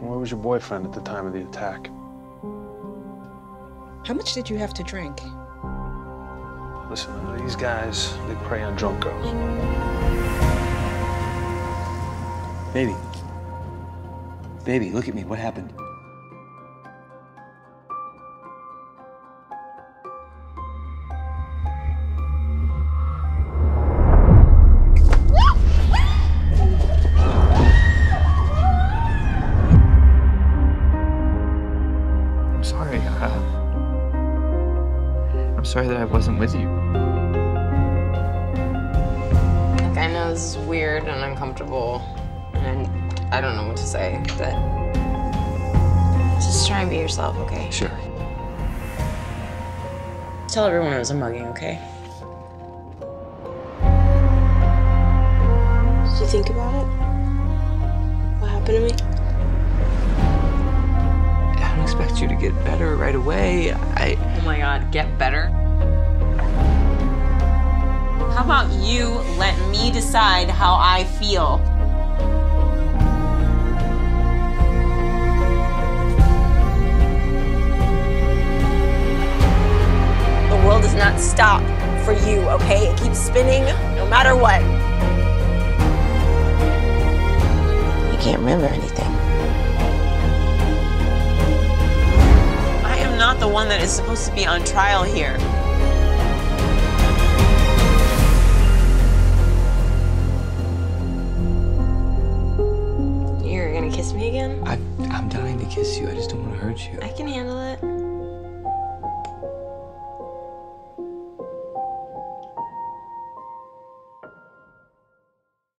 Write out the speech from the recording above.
Where was your boyfriend at the time of the attack? How much did you have to drink? Listen, these guys, they prey on drunk girls. Baby. Baby, look at me. What happened? I'm sorry that I wasn't with you. Like, I know this is weird and uncomfortable, and I don't know what to say, but just try and be yourself, okay? Sure. Tell everyone it was a mugging, okay? Better right away. I. Oh my god, get better. How about you let me decide how I feel? The world does not stop for you, okay? It keeps spinning no matter what. You can't remember anything. The one that is supposed to be on trial here. You're gonna kiss me again? I, I'm dying to kiss you. I just don't want to hurt you. I can handle it.